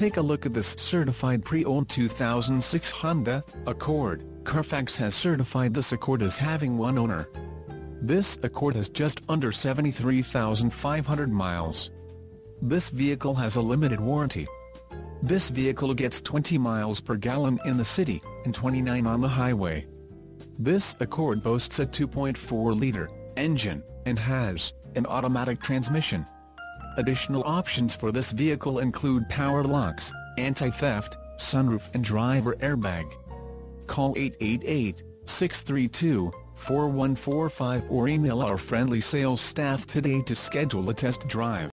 Take a look at this certified pre-owned 2006 Honda Accord. Carfax has certified this Accord as having one owner. This Accord has just under 73,500 miles. This vehicle has a limited warranty. This vehicle gets 20 miles per gallon in the city, and 29 on the highway. This Accord boasts a 2.4-liter engine, and has an automatic transmission. Additional options for this vehicle include power locks, anti-theft, sunroof and driver airbag. Call 888-632-4145 or email our friendly sales staff today to schedule a test drive.